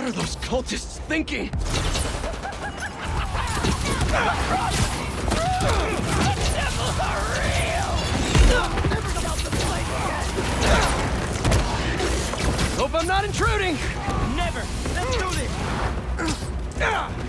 What are those cultists thinking? Hope I'm not intruding! Never! Let's do this!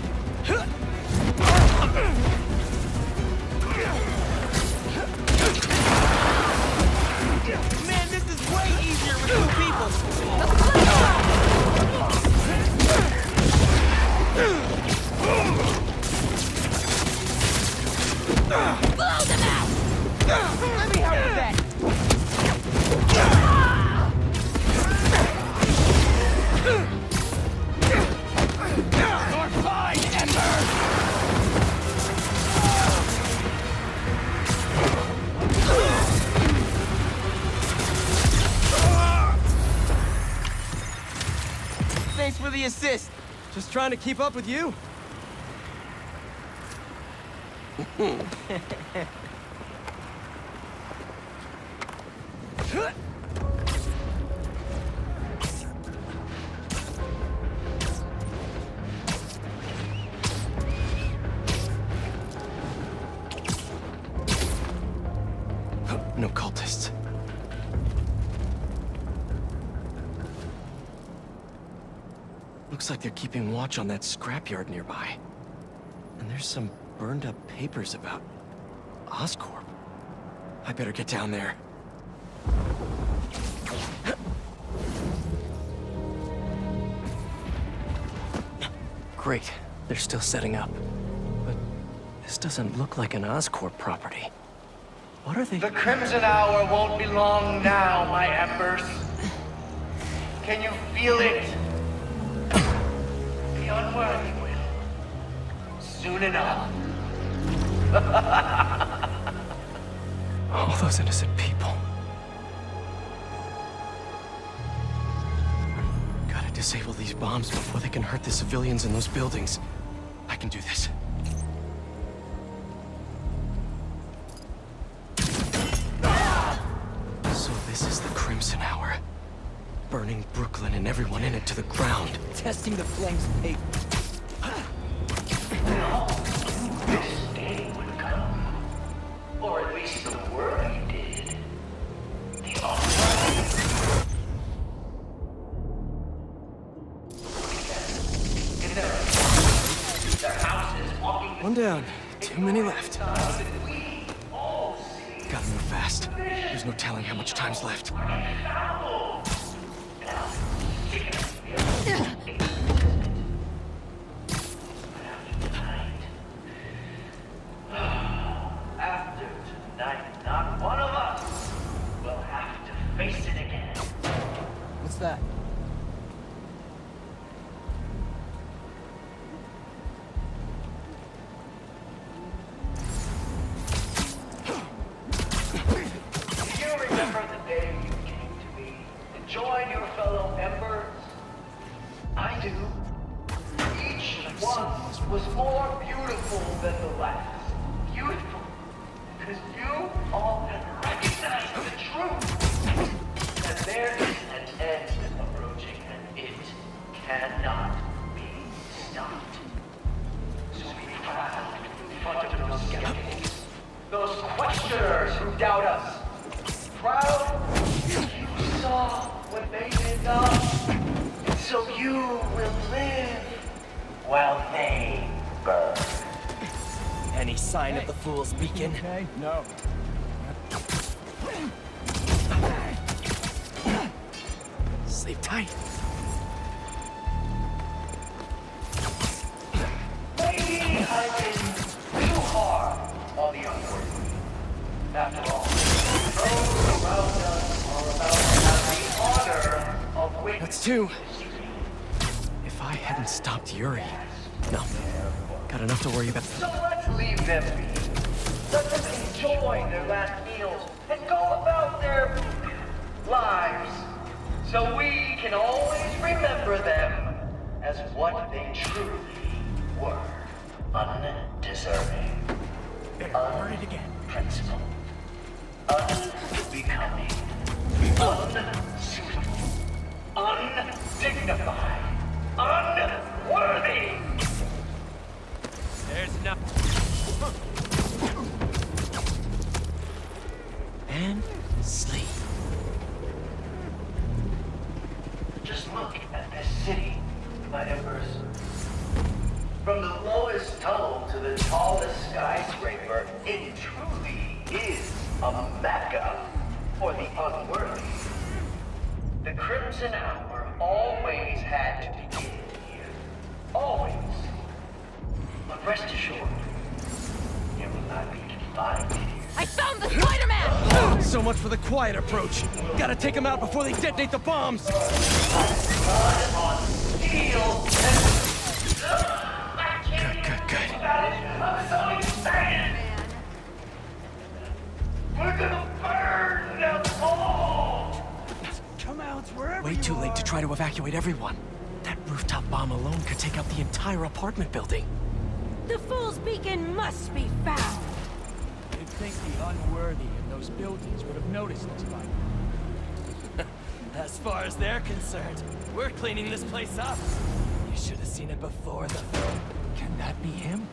The assist. Just trying to keep up with you. Looks like they're keeping watch on that scrapyard nearby. And there's some burned up papers about Oscorp. I better get down there. Great, they're still setting up. But this doesn't look like an Oscorp property. What are they? The Crimson Hour won't be long now, my embers. Can you feel it? The unworthy will. Soon enough. All those innocent people. Gotta disable these bombs before they can hurt the civilians in those buildings. I can do this. So this is the Crimson Hour. Burning Brooklyn and everyone in it to the ground. Testing the flames paper. Down. Too many left. the we all see Gotta move fast. There's no telling how much time's left. After tonight, fool's beacon? Okay? No. Sleep tight. Maybe I've been too hard on the unworthy. After all, those around us are about to have the honor of witnessing. That's two. If I hadn't stopped Yuri. No. Got enough to worry about. So let's leave them be. Let them enjoy their last meals and go about their lives so we can always remember them as what they truly were. Undeserving. There, again. Principled. Unbecoming. Unsuitable. Undignified. Unworthy. There's enough. man sleep. Just look at this city, my empress. From the lowest tunnel to the tallest skyscraper, it truly is a mecca for the unworthy. The Crimson Hour always had to begin here. Always. But rest assured, it will not be confined I found the Spider-Man! So much for the quiet approach. Gotta take them out before they detonate the bombs. Blood on steel and... I can't Good, good, good. about it. I'm so excited. We're gonna burn them all. Come out wherever Way too late to try to evacuate everyone. That rooftop bomb alone could take out the entire apartment building. The Fool's Beacon must be found! You'd think the unworthy in those buildings would have noticed us by now. As far as they're concerned, we're cleaning this place up. You should have seen it before the... film. Can that be him?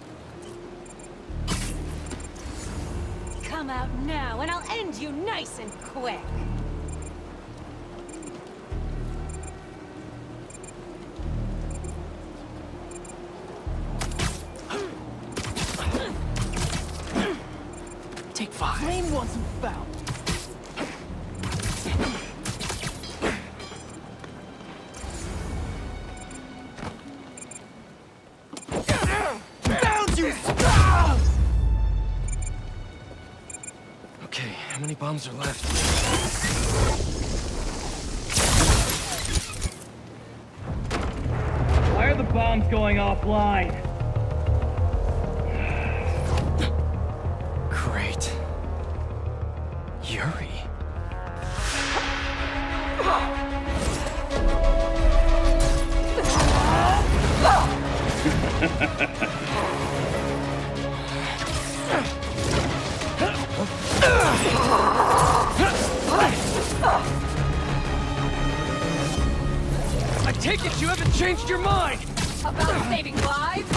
Come out now, and I'll end you nice and quick! Are left? Why are the bombs going offline? Changed your mind! About saving lives?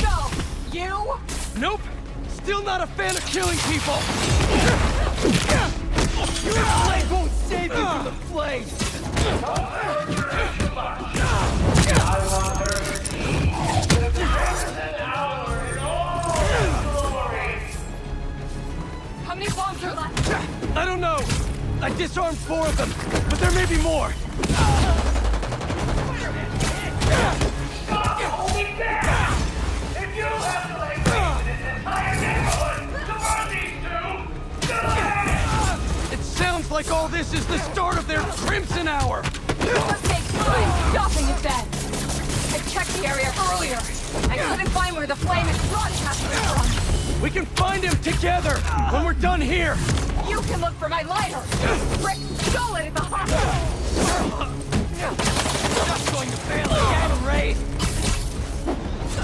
So, you? Nope! Still not a fan of killing people! Your blade won't save you from the flames! How many bombs are left? I don't know! I disarmed four of them, but there may be more! Like all this is the start of their Crimson Hour! Let's take time stopping it then! I checked the area earlier. I couldn't find where the flame is broadcasting from. We can find him together when we're done here! You can look for my lighter! Rick stole it at the hospital! Just going to fail again, Ray!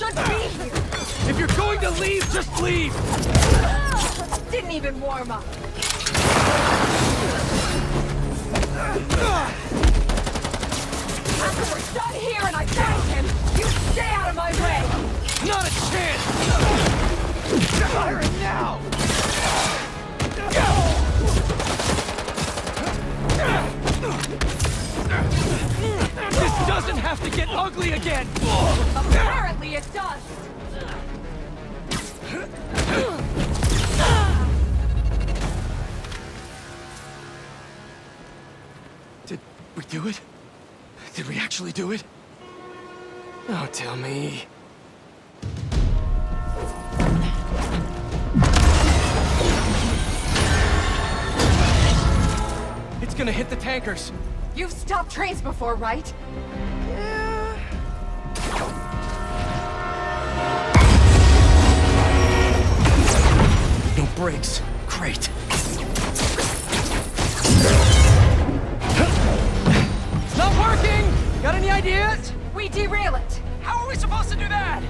should be here. If you're going to leave, just leave! Didn't even warm up. After we're done here and I find him, you stay out of my way! Not a chance! Fire it now! Doesn't have to get ugly again! Apparently it does! Did we do it? Did we actually do it? Oh, tell me. It's gonna hit the tankers! You've stopped trains before, right? Yeah. No brakes. Great. It's not working! Got any ideas? We derail it. How are we supposed to do that?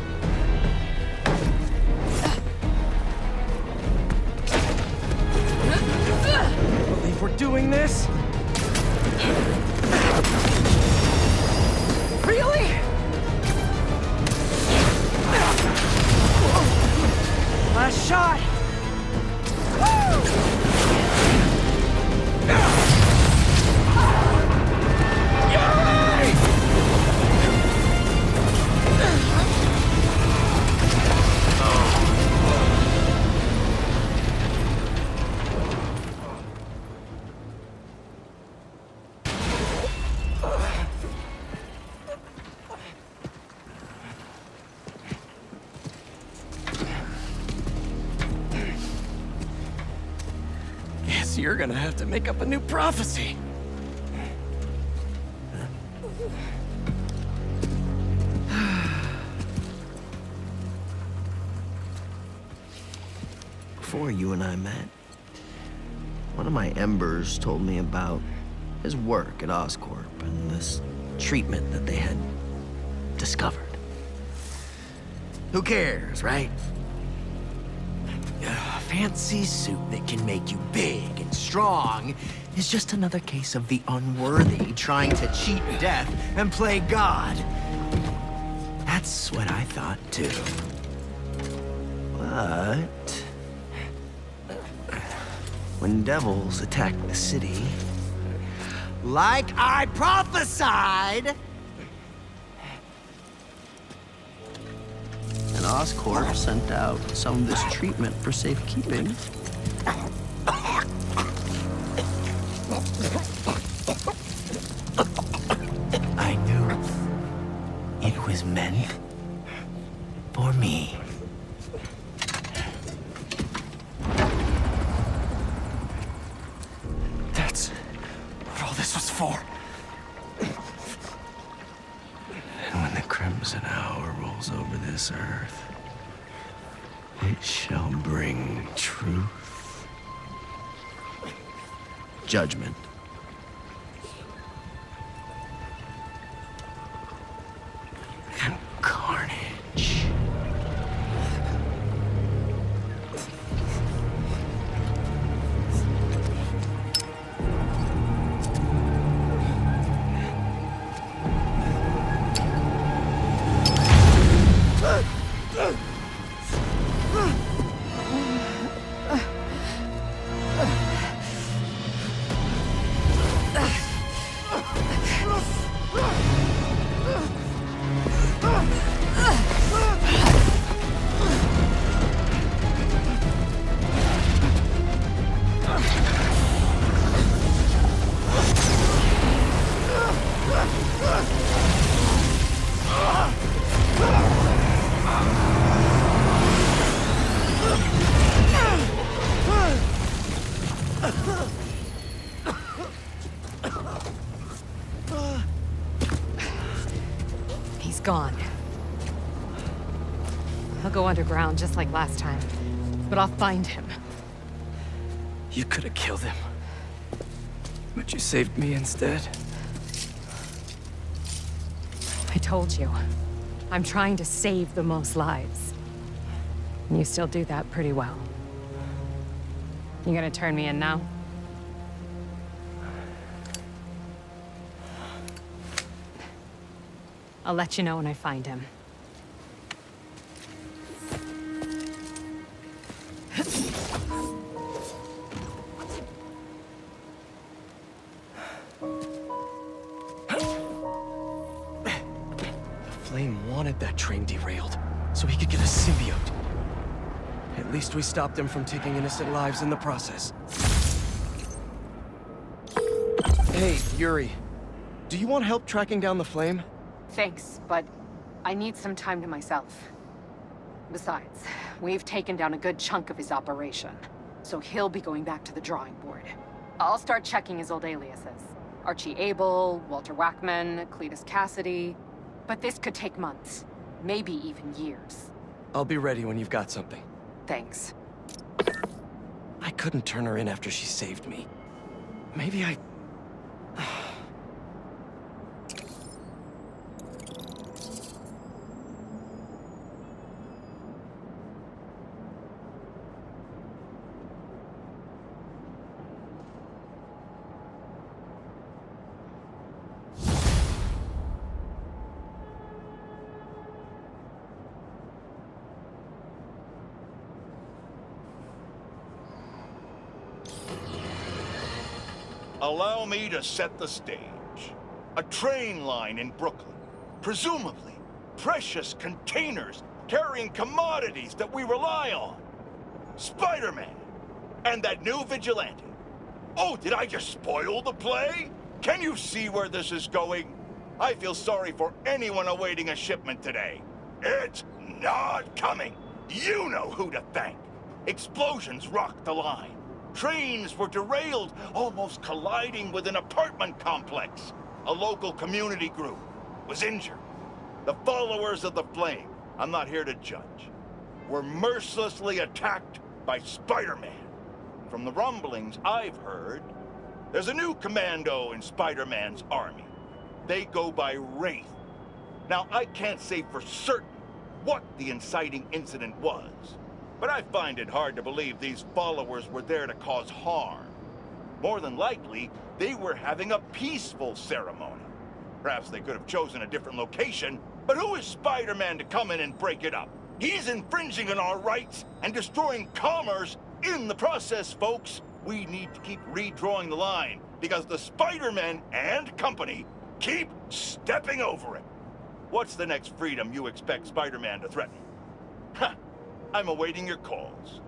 Believe we're doing this? To make up a new prophecy. Before you and I met, one of my embers told me about his work at Oscorp and this treatment that they had discovered. Who cares, right? Fancy suit that can make you big and strong is just another case of the unworthy trying to cheat death and play God. That's what I thought too. But when devils attack the city, like I prophesied, Oscorp sent out some of this treatment for safekeeping. I knew it was meant for me. Judgment, underground just like last time. But I'll find him. You could have killed him. But you saved me instead. I told you. I'm trying to save the most lives. And you still do that pretty well. You gonna turn me in now? I'll let you know when I find him. Flame wanted that train derailed, so he could get a symbiote. At least we stopped him from taking innocent lives in the process. Hey, Yuri. Do you want help tracking down the flame? Thanks, but I need some time to myself. Besides, we've taken down a good chunk of his operation, so he'll be going back to the drawing board. I'll start checking his old aliases. Archie Abel, Walter Wackman, Cletus Kasady. But this could take months, maybe even years. I'll be ready when you've got something. Thanks. I couldn't turn her in after she saved me. Maybe I... Allow me to set the stage. A train line in Brooklyn. Presumably, precious containers carrying commodities that we rely on. Spider-Man. And that new vigilante. Oh, did I just spoil the play? Can you see where this is going? I feel sorry for anyone awaiting a shipment today. It's not coming. You know who to thank. Explosions rocked the line. Trains were derailed, almost colliding with an apartment complex. A local community group was injured. The followers of the Flame, I'm not here to judge, were mercilessly attacked by Spider-Man. From the rumblings I've heard, there's a new commando in Spider-Man's army. They go by Wraith. Now, I can't say for certain what the inciting incident was, but I find it hard to believe these followers were there to cause harm. More than likely, they were having a peaceful ceremony. Perhaps they could have chosen a different location, but who is Spider-Man to come in and break it up? He's infringing on our rights and destroying commerce in the process, folks. We need to keep redrawing the line, because the Spider-Man and company keep stepping over it. What's the next freedom you expect Spider-Man to threaten? Huh. I'm awaiting your calls.